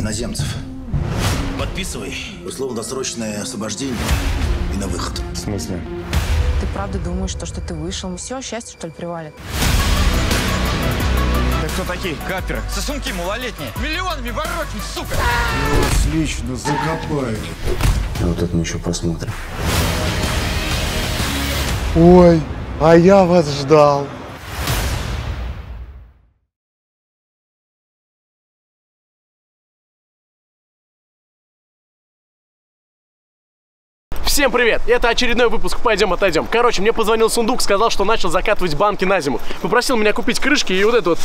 иноземцев. Подписывай условно-досрочное освобождение и на выход. В смысле? Ты правда думаешь, что, что ты вышел? Все, счастье, что ли, привалит? Это кто такие? Каперы. Сосунки малолетние. Миллионами ворочать, сука! Вас лично закопаю. А вот это мы еще посмотрим. Ой, а я вас ждал. Всем привет! Это очередной выпуск «Пойдем отойдем». Короче, мне позвонил сундук, сказал, что начал закатывать банки на зиму. Попросил меня купить крышки и вот это вот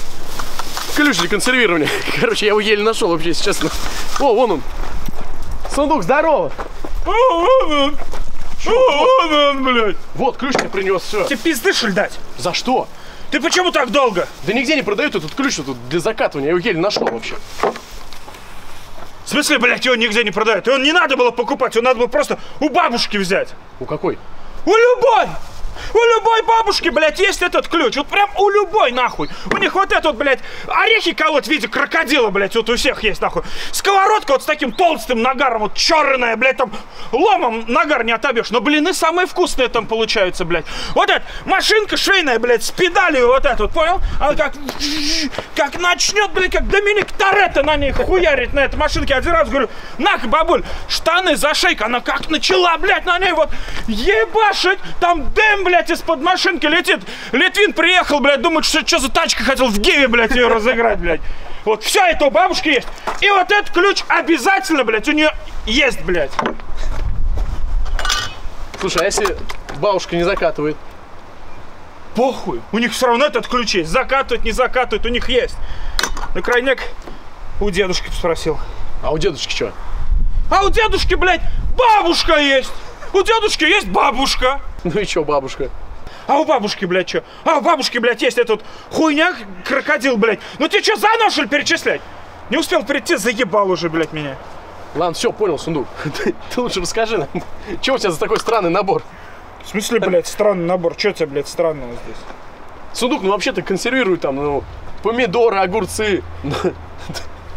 ключ для консервирования. Короче, я его еле нашел вообще, если честно. О, вон он. Сундук, здорово! Вон он, блядь! Вот, ключ мне принес, все. Тебе пизды, что ли, дать? За что? Ты почему так долго? Да нигде не продают этот ключ тут для закатывания, я его еле нашел вообще. В смысле, блядь, его нигде не продают? Его не надо было покупать, его надо было просто у бабушки взять. У какой? У любой! У любой бабушки, блядь, есть этот ключ. Вот прям у любой, нахуй. У них вот этот, блядь, орехи колоть в виде крокодила, блядь, вот у всех есть, нахуй. Сковородка вот с таким толстым нагаром, вот черная, блядь, там ломом нагар не отобьешь. Но блины самые вкусные там получаются, блядь. Вот эта машинка швейная, блядь, с педалью вот эту, вот, понял? Она как, как начнет, блядь, как Доминик Торетто на ней хуярить на этой машинке. Один раз говорю, нах, бабуль, штаны за шейк. Она как начала, блядь, на ней вот ебашить, там дым, блядь, из-под машинки летит. Литвин приехал, блядь, думает, что, что за тачка хотел в Геве, блядь, ее разыграть, блядь. Вот все это у бабушки есть. И вот этот ключ обязательно, блядь, у нее есть, блядь. Слушай, а если бабушка не закатывает? Похуй. У них все равно этот ключ есть. Закатывать, не закатывать, у них есть. На крайняк у дедушки спросил. А у дедушки что? А у дедушки, блядь, бабушка есть. У дедушки есть бабушка. Ну и что, бабушка? А у бабушки, блядь, что? А у бабушки, блядь, есть этот хуйня, крокодил, блядь. Ну ты что, заново, что ли, перечислять? Не успел прийти, заебал уже, блядь, меня. Ладно, все, понял, сундук. Ты, ты лучше расскажи нам, что у тебя за такой странный набор? В смысле, блядь, странный набор? Что у тебя, блядь, странного здесь? Сундук, ну вообще-то консервируют там, ну, помидоры, огурцы.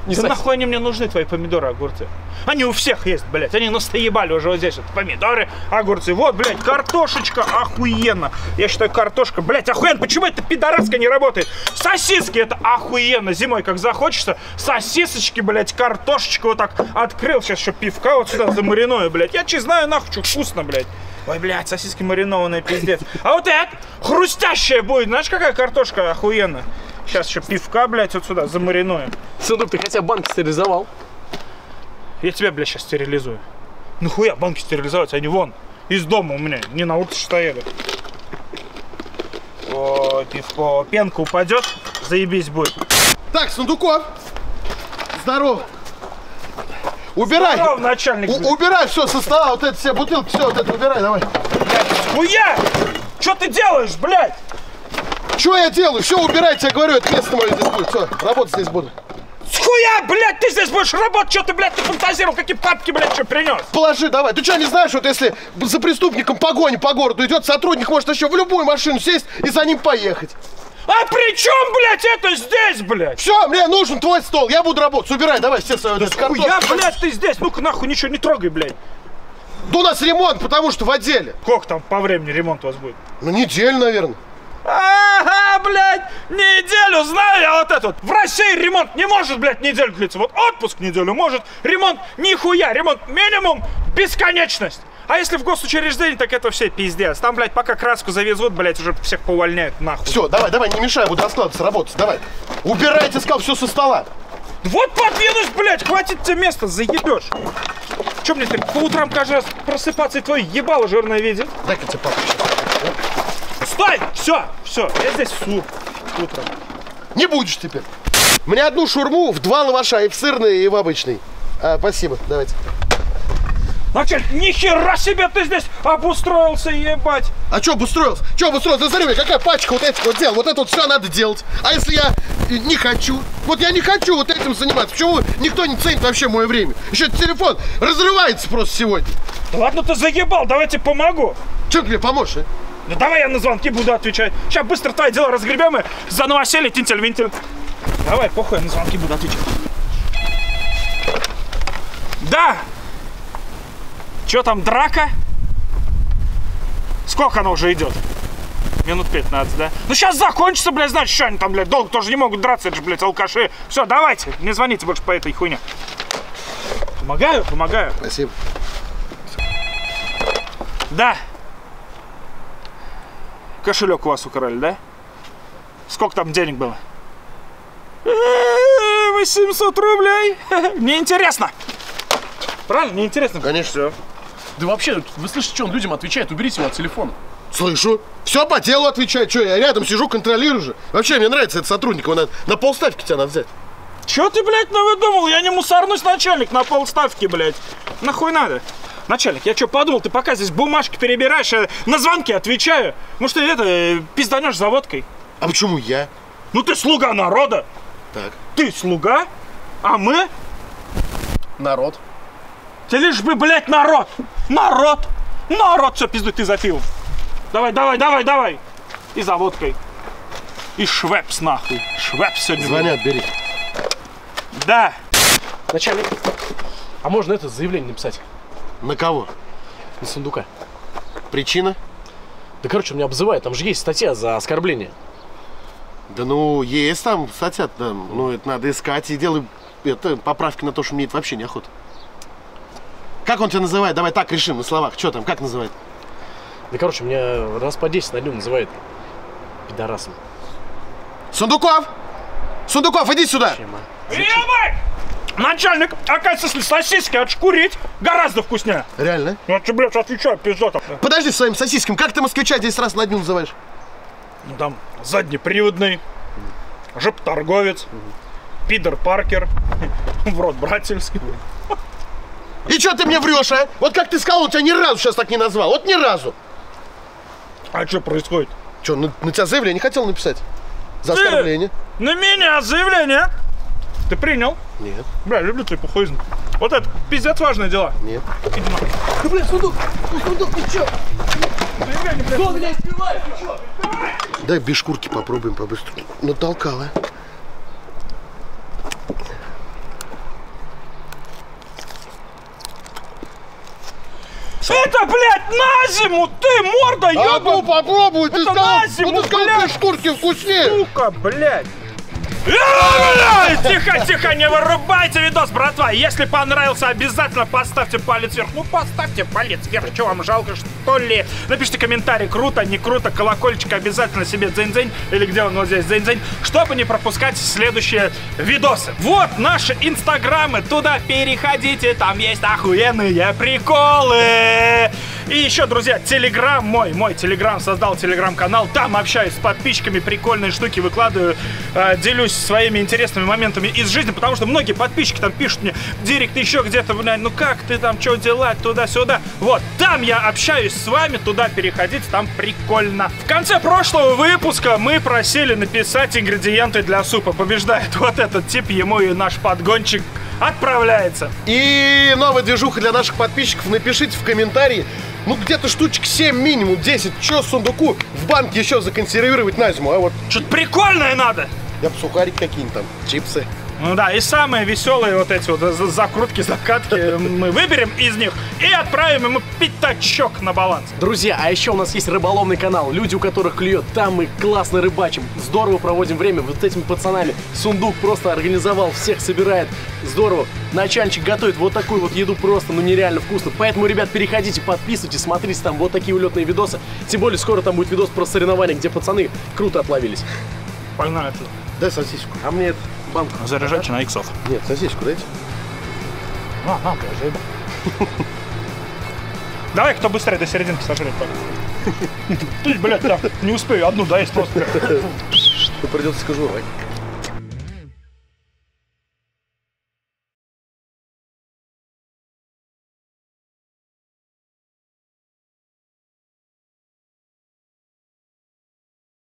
Не Да нахуй они мне нужны, твои помидоры, огурцы? Они у всех есть, блядь. Они настоебали уже вот здесь. Вот помидоры, огурцы. Вот, блядь, картошечка охуенно. Я считаю, картошка, блядь, охуенно. Почему это пидораска не работает? Сосиски, это охуенно. Зимой, как захочется, сосисочки, блядь, картошечка вот так открыл. Сейчас еще пивка вот сюда замариную, блядь. Я че знаю, нахуй, что вкусно, блядь. Ой, блядь, сосиски маринованные, пиздец. А вот это хрустящая будет. Знаешь, какая картошка охуенно? Сейчас еще пивка, блядь, вот сюда замариную. сундук, ты хотя банки стерилизовал? Я тебя, блядь, сейчас стерилизую. Нахуя банки стерилизовать? Они вон, из дома у меня, не на улице стояли. О, пивко, пенка упадет, заебись будет. Так, Сундуков. Здорово. Убирай. Здорово, начальник. У- убирай все со стола, вот это все бутылки, все, вот это убирай, давай. Хуя! Что ты делаешь, блядь? Что я делаю? Все убирай, тебе говорю, это место мое здесь будет. Все, работать здесь буду. Схуя, блядь, ты здесь будешь работать? Что ты, блядь, ты фантазировал? Какие папки, блядь, что принес? Положи, давай. Ты что, не знаешь, вот если за преступником погоня по городу идет, сотрудник может еще в любую машину сесть и за ним поехать. А при чем, блядь, это здесь, блядь? Все, мне нужен твой стол, я буду работать. Убирай, давай все эту Хуя, картошку. блядь, ты здесь? Ну-ка, нахуй, ничего не трогай, блядь. Да у нас ремонт, потому что в отделе. Сколько там по времени ремонт у вас будет? Ну, неделю, наверное. Блядь, неделю, знаю я вот это вот. В России ремонт не может, блядь, неделю длиться. Вот отпуск неделю может, ремонт нихуя, ремонт минимум бесконечность. А если в госучреждении, так это все пиздец. Там, блядь, пока краску завезут, блядь, уже всех повольняют нахуй. Все, давай, давай, не мешай, буду раскладываться, работать, давай. Убирайте, сказал, все со стола. Вот подвинусь, блядь, хватит тебе места, заебешь. Че мне так по утрам каждый раз просыпаться и твое ебало жирное видеть? Дай-ка тебе папку. Стой! Все, все, я здесь су утром. Не будешь теперь. Мне одну шурму в два лаваша, и в сырный, и в обычный. А, спасибо, давайте. Начальник, нихера себе ты здесь обустроился, ебать. А что обустроился? Что обустроился? Да смотри, какая пачка вот этих вот дел. Вот это вот все надо делать. А если я не хочу? Вот я не хочу вот этим заниматься. Почему никто не ценит вообще мое время? Еще телефон разрывается просто сегодня. Да ладно ты заебал, давайте помогу. Че ты мне поможешь, а? Да давай я на звонки буду отвечать. Сейчас быстро твои дела разгребем и за новоселье тинтель-винтель. Давай, похуй, я на звонки буду отвечать. Да! Че там, драка? Сколько она уже идет? Минут 15, да? Ну сейчас закончится, блядь, значит, что они там, блядь, долго тоже не могут драться, это же, блядь, алкаши. Все, давайте, не звоните больше по этой хуйне. Помогаю, помогаю. Спасибо. Да. Кошелек у вас украли, да? Сколько там денег было? Э, 800 рублей. Неинтересно. Правильно? Неинтересно. Конечно. Да вообще, вы слышите, что он людям отвечает? Уберите его от телефона. Слышу. Все по телу отвечает. Что, я рядом сижу, контролирую же. Вообще, мне нравится этот сотрудник. Его надо, на полставки тебя надо взять. Чё ты, блядь, навыдумал? Я не мусорнусь начальник на полставки, блядь. Нахуй надо? Начальник, я что подумал, ты пока здесь бумажки перебираешь, а на звонки отвечаю. Может, ты это, э, пизданешь за водкой? А почему я? Ну ты слуга народа. Так. Ты слуга, а мы? Народ. Ты лишь бы, блядь, народ. Народ. Народ. Все, пиздуй, ты за пивом. Давай, давай, давай, давай. И за водкой. И швепс, нахуй. Швепс сегодня. Звонят, бери. Да. Начальник. А можно это заявление написать? На кого? На сундука. Причина? Да, короче, он меня обзывает. Там же есть статья за оскорбление. Да ну, есть там статья, да, ну это надо искать и делай это, поправки на то, что мне это вообще неохота. Как он тебя называет? Давай так решим на словах. Что там, как называет? Да, короче, меня раз по 10 на дню называет пидорасом. Сундуков! Сундуков, иди сюда! А? Ебать! Начальник, оказывается, сосиски отшкурить, гораздо вкуснее. Реально? Я тебе, блядь, отвечаю, пизда там. Подожди с своим сосиском. Как ты москвича 10 раз на дню называешь? Ну, там заднеприводный, жопторговец, пидор Паркер, в рот брательский. И что ты мне врешь, а? Вот как ты сказал, он тебя ни разу сейчас так не назвал. Вот ни разу. А что происходит? Что, на, на тебя заявление хотел написать? За Ты- оскорбление? На меня заявление. Ты принял? Нет, Бля, люблю твою похуизм. Вот это пиздец важное дело. нет. Иди нахуй. Да, бля, сундук! Сундук, ты чё? Дай без шкурки попробуем побыстрее. Натолкал, а? Это, блядь, на зиму! Ты морда А ну ёбу! попробуй, ты Это сказал, на зиму, ну ты сказал, блядь. шкурки вкуснее. Сука, блядь! Э, Тихо, тихо, не вырубайте видос, братва. Если понравился, обязательно поставьте палец вверх. Ну, поставьте палец вверх. Что вам жалко, что ли? Напишите комментарий, круто, не круто. Колокольчик обязательно себе дзень-дзень. Или где он вот здесь, дзень-дзень. Чтобы не пропускать следующие видосы. Вот наши инстаграмы. Туда переходите. Там есть охуенные приколы. И еще, друзья, телеграм мой, мой телеграм, создал телеграм-канал, там общаюсь с подписчиками, прикольные штуки выкладываю, э, делюсь своими интересными моментами из жизни, потому что многие подписчики там пишут мне, директ еще где-то, блядь, ну как ты там, что делать, туда-сюда. Вот, там я общаюсь с вами, туда переходите, там прикольно. В конце прошлого выпуска мы просили написать ингредиенты для супа. Побеждает вот этот тип, ему и наш подгончик отправляется. И новая движуха для наших подписчиков. Напишите в комментарии, ну где-то штучек 7 минимум, 10. Что сундуку в банке еще законсервировать на зиму? А вот Что-то прикольное надо. я бы сухарики какие-нибудь там, чипсы. Ну да, и самые веселые вот эти вот за- закрутки, закатки мы выберем из них и отправим ему пятачок на баланс. Друзья, а еще у нас есть рыболовный канал. Люди, у которых клюет, там мы классно рыбачим. Здорово проводим время вот этими пацанами. Сундук просто организовал, всех собирает. Здорово. Начальник готовит вот такую вот еду просто, ну нереально вкусно. Поэтому, ребят, переходите, подписывайтесь, смотрите там вот такие улетные видосы. Тем более скоро там будет видос про соревнования, где пацаны круто отловились. Погнали. Дай сосиску. А мне это банку. Заряжайте на иксов. Нет, сосиску дайте. А, а, заебал. Давай, кто быстрее до серединки сожрет. Ты, блядь, да, не успею одну доесть просто. Ну, придется скажу, Вань.